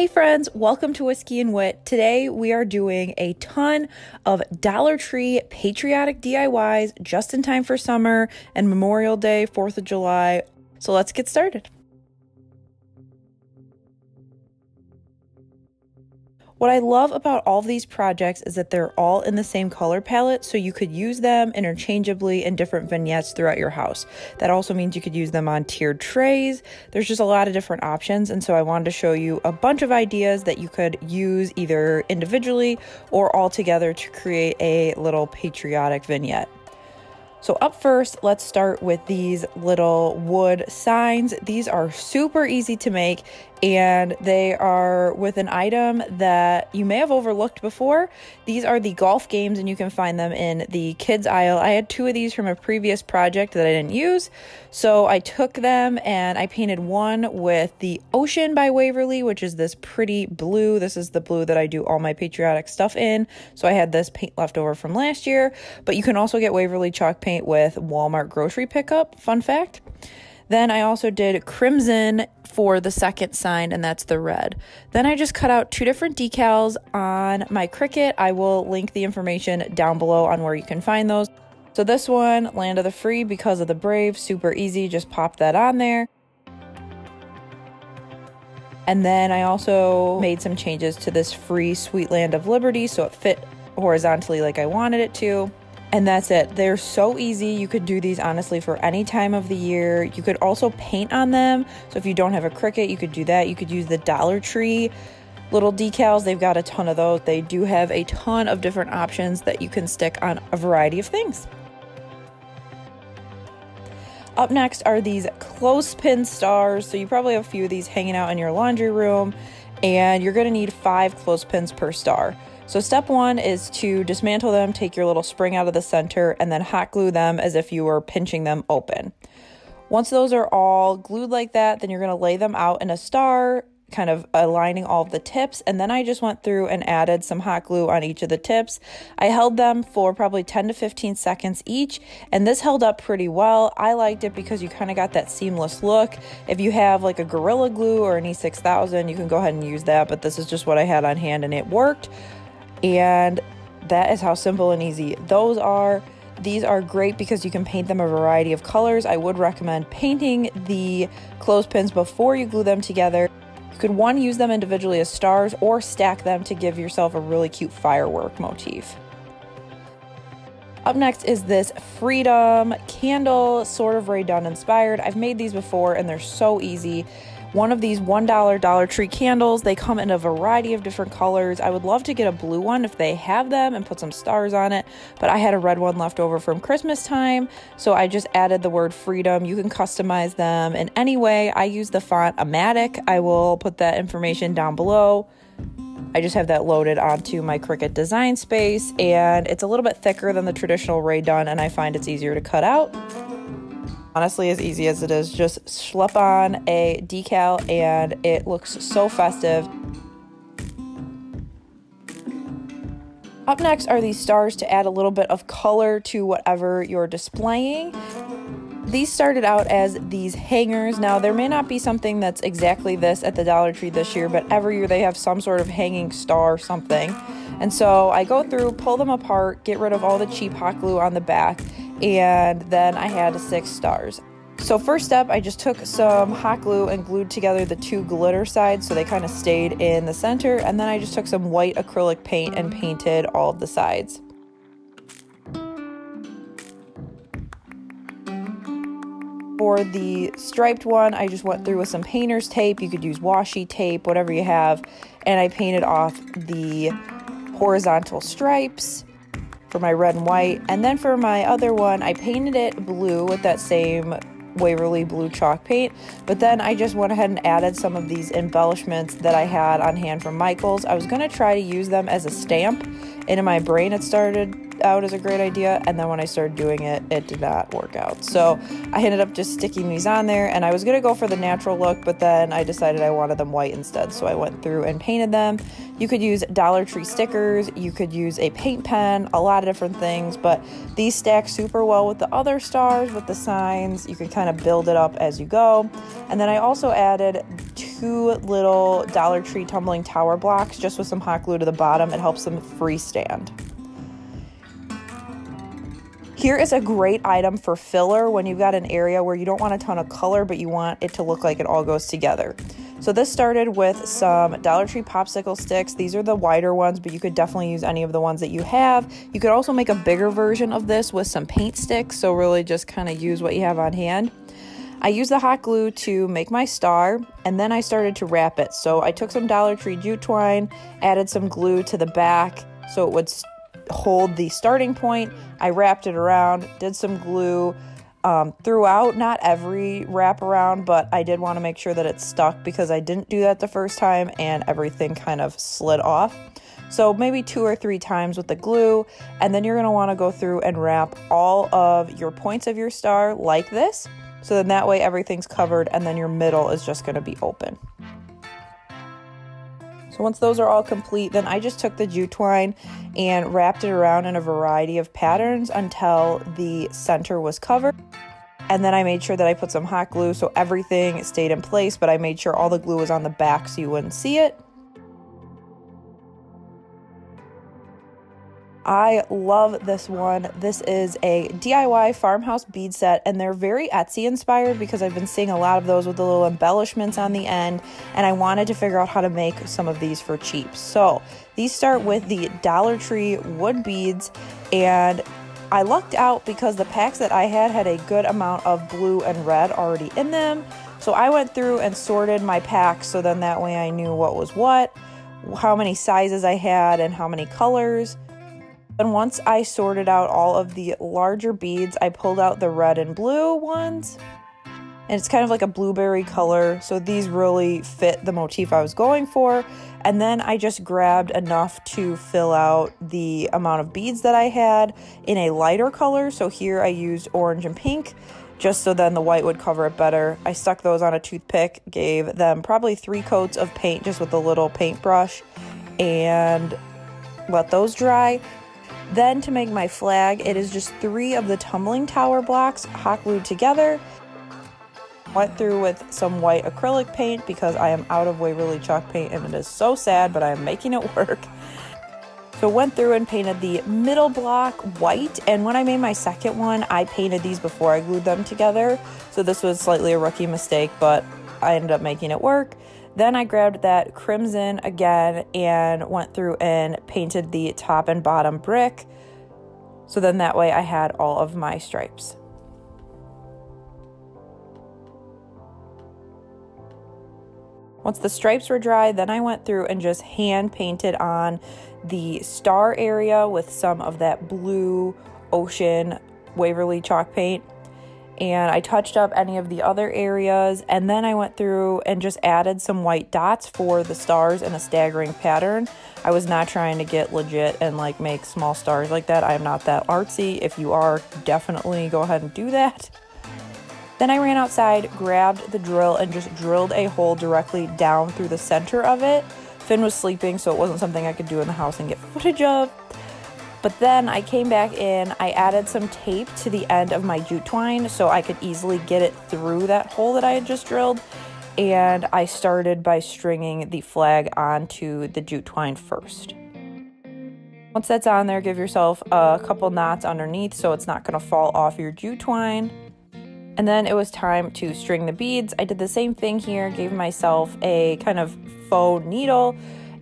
Hey friends, welcome to Whiskey and Whit. Today we are doing a ton of Dollar Tree patriotic DIYs just in time for summer and Memorial Day, 4th of July. So let's get started. What I love about all of these projects is that they're all in the same color palette, so you could use them interchangeably in different vignettes throughout your house. That also means you could use them on tiered trays. There's just a lot of different options, and so I wanted to show you a bunch of ideas that you could use either individually or all together to create a little patriotic vignette. So up first, let's start with these little wood signs. These are super easy to make and they are with an item that you may have overlooked before. These are the golf games, and you can find them in the kids aisle. I had two of these from a previous project that I didn't use, so I took them and I painted one with the Ocean by Waverly, which is this pretty blue. This is the blue that I do all my patriotic stuff in, so I had this paint left over from last year. But you can also get Waverly chalk paint with Walmart grocery pickup. Fun fact. Then I also did crimson for the second sign, and that's the red. Then I just cut out two different decals on my Cricut. I will link the information down below on where you can find those. So this one, Land of the Free because of the Brave, super easy, just pop that on there. And then I also made some changes to this free Sweet Land of Liberty so it fit horizontally like I wanted it to. And that's it. They're so easy. You could do these honestly for any time of the year. You could also paint on them. So if you don't have a Cricut, you could do that. You could use the Dollar Tree little decals. They've got a ton of those. They do have a ton of different options that you can stick on a variety of things. Up next are these clothespin stars. So you probably have a few of these hanging out in your laundry room, and you're to need five clothespins per star. So step one is to dismantle them, take your little spring out of the center, and then hot glue them as if you were pinching them open. Once those are all glued like that, then you're to lay them out in a star, kind of aligning all of the tips. And then I just went through and added some hot glue on each of the tips. I held them for probably 10 to 15 seconds each, and this held up pretty well. I liked it because you kind of got that seamless look. If you have like a Gorilla Glue or an E6000, you can go ahead and use that, but this is just what I had on hand and it worked. And that is how simple and easy those are. These are great because you can paint them a variety of colors. I would recommend painting the clothespins before you glue them together. You could one use them individually as stars or stack them to give yourself a really cute firework motif. Up next is this Freedom candle, sort of Rae Dunn inspired. I've made these before and they're so easy one of these $1 Dollar Tree candles. They come in a variety of different colors. I would love to get a blue one if they have them and put some stars on it, but I had a red one left over from Christmas time, so I just added the word freedom. You can customize them in any way. I use the font Amatic. I will put that information down below. I just have that loaded onto my Cricut design space, and it's a little bit thicker than the traditional Rae Dunn, and I find it's easier to cut out. Honestly, as easy as it is, just slap on a decal and it looks so festive. Up next are these stars to add a little bit of color to whatever you're displaying. These started out as these hangers. Now, there may not be something that's exactly this at the Dollar Tree this year, but every year they have some sort of hanging star or something. And so I go through, pull them apart, get rid of all the cheap hot glue on the back, and then I had six stars. So first up, I just took some hot glue and glued together the two glitter sides so they kind of stayed in the center, and then I just took some white acrylic paint and painted all of the sides. For the striped one, I just went through with some painter's tape. You could use washi tape, whatever you have, and I painted off the horizontal stripes for my red and white. And then for my other one, I painted it blue with that same Waverly blue chalk paint. But then I just went ahead and added some of these embellishments that I had on hand from Michaels. I was going to try to use them as a stamp. And in my brain, it started out as a great idea. And then when I started doing it, it did not work out. So I ended up just sticking these on there and I was going to go for the natural look, but then I decided I wanted them white instead. So I went through and painted them. You could use Dollar Tree stickers, you could use a paint pen, a lot of different things, but these stack super well with the other stars, with the signs. You can kind of build it up as you go. And then I also added two little Dollar Tree tumbling tower blocks just with some hot glue to the bottom. It helps them freestand. Here is a great item for filler when you've got an area where you don't want a ton of color, but you want it to look like it all goes together. So this started with some Dollar Tree popsicle sticks. These are the wider ones, but you could definitely use any of the ones that you have. You could also make a bigger version of this with some paint sticks, so really just kind of use what you have on hand. I used the hot glue to make my star and then I started to wrap it. So I took some Dollar Tree jute twine, added some glue to the back so it would hold the starting point. I wrapped it around, did some glue um, throughout, not every wrap around, but I did want to make sure that it stuck because I didn't do that the first time and everything kind of slid off. So maybe two or three times with the glue, and then you're going to want to go through and wrap all of your points of your star like this. So then that way everything's covered and then your middle is just going to be open. So once those are all complete, then I just took the jute twine and wrapped it around in a variety of patterns until the center was covered. And then I made sure that I put some hot glue so everything stayed in place, but I made sure all the glue was on the back so you wouldn't see it. I love this one. This is a DIY farmhouse bead set, and they're very Etsy inspired because I've been seeing a lot of those with the little embellishments on the end, and I wanted to figure out how to make some of these for cheap. So these start with the Dollar Tree wood beads, and I lucked out because the packs that I had had a good amount of blue and red already in them. So I went through and sorted my packs so then that way I knew what was what, how many sizes I had, and how many colors. And once I sorted out all of the larger beads, I pulled out the red and blue ones. And it's kind of like a blueberry color, so these really fit the motif I was going for. And then I just grabbed enough to fill out the amount of beads that I had in a lighter color. So here I used orange and pink just so then the white would cover it better. I stuck those on a toothpick, gave them probably three coats of paint just with a little paintbrush, and let those dry. Then to make my flag, it is just three of the tumbling tower blocks hot glued together. Went through with some white acrylic paint because I am out of Waverly chalk paint and it is so sad, but I am making it work. So went through and painted the middle block white, and when I made my second one, I painted these before I glued them together. So this was slightly a rookie mistake, but I ended up making it work. Then I grabbed that crimson again and went through and painted the top and bottom brick. So then that way I had all of my stripes. Once the stripes were dry, then I went through and just hand painted on the star area with some of that blue ocean Waverly chalk paint and I touched up any of the other areas and then I went through and just added some white dots for the stars in a staggering pattern. I was not trying to get legit and like make small stars like that. I am not that artsy. If you are, definitely go ahead and do that. Then I ran outside, grabbed the drill and just drilled a hole directly down through the center of it. Finn was sleeping, so it wasn't something I could do in the house and get footage of. But then I came back in, I added some tape to the end of my jute twine so I could easily get it through that hole that I had just drilled. And I started by stringing the flag onto the jute twine first. Once that's on there, give yourself a couple knots underneath so it's not going to fall off your jute twine. And then it was time to string the beads. I did the same thing here, gave myself a kind of faux needle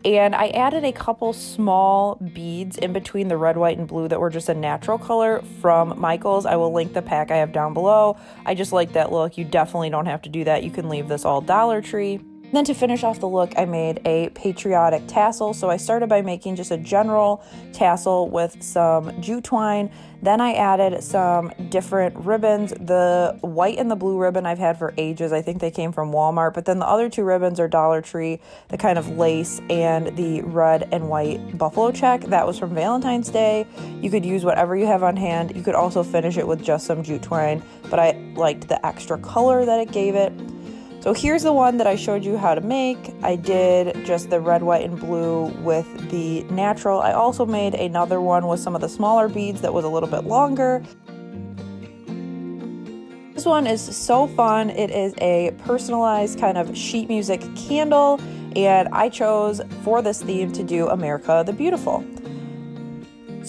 and I added a couple small beads in between the red, white, and blue that were just a natural color from Michaels. I will link the pack I have down below. I just like that look. You definitely don't have to do that. You can leave this all Dollar Tree. Then to finish off the look, I made a patriotic tassel. So I started by making just a general tassel with some jute twine. Then I added some different ribbons. The white and the blue ribbon I've had for ages. I think they came from Walmart. But then the other two ribbons are Dollar Tree, the kind of lace, and the red and white buffalo check. That was from Valentine's Day. You could use whatever you have on hand. You could also finish it with just some jute twine, but I liked the extra color that it gave it. So here's the one that I showed you how to make. I did just the red, white, and blue with the natural. I also made another one with some of the smaller beads that was a little bit longer. This one is so fun. It is a personalized kind of sheet music candle, and I chose for this theme to do America the Beautiful.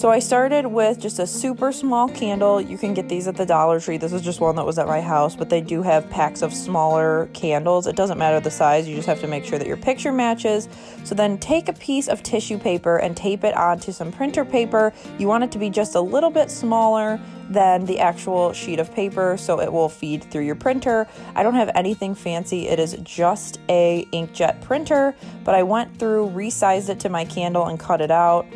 So I started with just a super small candle. You can get these at the Dollar Tree. This is just one that was at my house, but they do have packs of smaller candles. It doesn't matter the size, you just have to make sure that your picture matches. So then take a piece of tissue paper and tape it onto some printer paper. You want it to be just a little bit smaller than the actual sheet of paper so it will feed through your printer. I don't have anything fancy. It is just a inkjet printer, but I went through, resized it to my candle and cut it out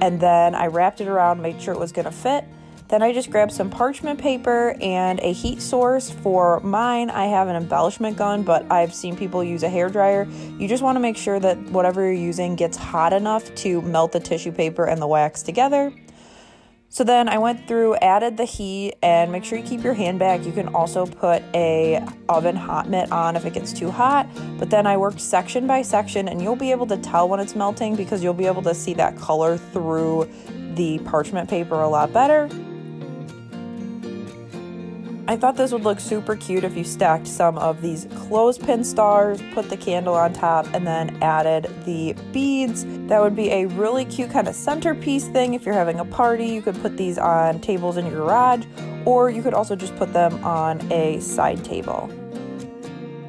and then I wrapped it around, made sure it was gonna fit. Then I just grabbed some parchment paper and a heat source. For mine, I have an embellishment gun, but I've seen people use a hair dryer. You just want to make sure that whatever you're using gets hot enough to melt the tissue paper and the wax together. So then I went through, added the heat, and make sure you keep your hand back. You can also put a oven hot mitt on if it gets too hot. But then I worked section by section, and you'll be able to tell when it's melting because you'll be able to see that color through the parchment paper a lot better. I thought this would look super cute if you stacked some of these clothespin stars, put the candle on top, and then added the beads. That would be a really cute kind of centerpiece thing. If you're having a party, you could put these on tables in your garage, or you could also just put them on a side table.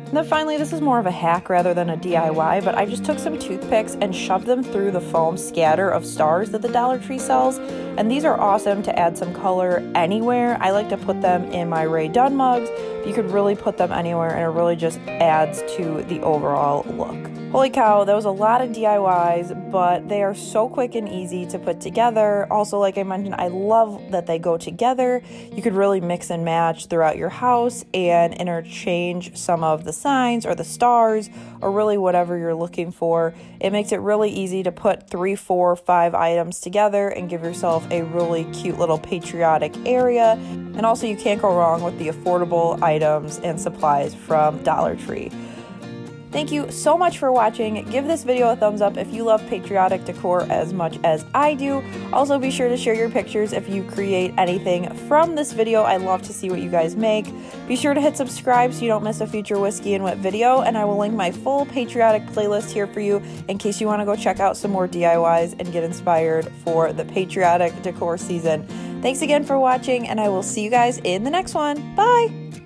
And then finally, this is more of a hack rather than a DIY, but I just took some toothpicks and shoved them through the foam scatter of stars that the Dollar Tree sells. And these are awesome to add some color anywhere. I like to put them in my Rae Dunn mugs. You could really put them anywhere and it really just adds to the overall look. Holy cow, that was a lot of DIYs, but they are so quick and easy to put together. Also, like I mentioned, I love that they go together. You could really mix and match throughout your house and interchange some of the signs or the stars or really whatever you're looking for. It makes it really easy to put three, four, five items together and give yourself a really cute little patriotic area. And also, you can't go wrong with the affordable items and supplies from Dollar Tree. Thank you so much for watching. Give this video a thumbs up if you love patriotic decor as much as I do. Also, be sure to share your pictures if you create anything from this video. I love to see what you guys make. Be sure to hit subscribe so you don't miss a future Whiskey and Whit video, and I will link my full patriotic playlist here for you in case you want to go check out some more DIYs and get inspired for the patriotic decor season. Thanks again for watching, and I will see you guys in the next one. Bye!